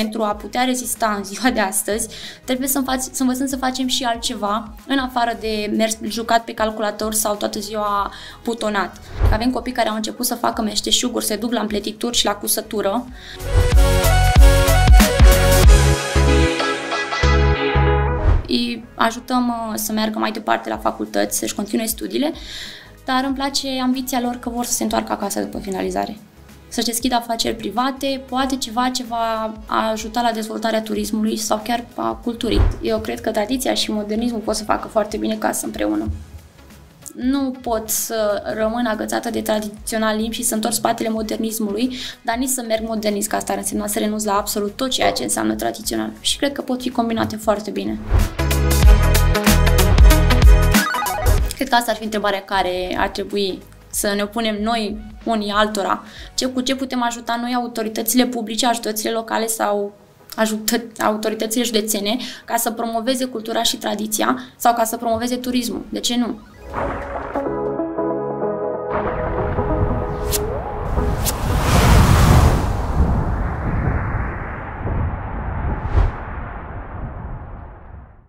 pentru a putea rezista în ziua de astăzi, trebuie să, înfaț- să învățăm să facem și altceva, în afară de mers jucat pe calculator sau toată ziua putonat. Avem copii care au început să facă meșteșuguri, se duc la împletituri și la cusătură. Îi ajutăm uh, să meargă mai departe la facultăți, să-și continue studiile, dar îmi place ambiția lor că vor să se întoarcă acasă după finalizare să-și deschidă afaceri private, poate ceva ce va ajuta la dezvoltarea turismului sau chiar a culturii. Eu cred că tradiția și modernismul pot să facă foarte bine casă împreună. Nu pot să rămân agățată de tradițional limbi și să întorc spatele modernismului, dar nici să merg modernist, că asta ar însemna să renunț la absolut tot ceea ce înseamnă tradițional. Și cred că pot fi combinate foarte bine. Cred că asta ar fi întrebarea care ar trebui să ne opunem noi unii altora, ce, cu ce putem ajuta noi autoritățile publice, autoritățile locale sau ajută autoritățile județene ca să promoveze cultura și tradiția sau ca să promoveze turismul. De ce nu?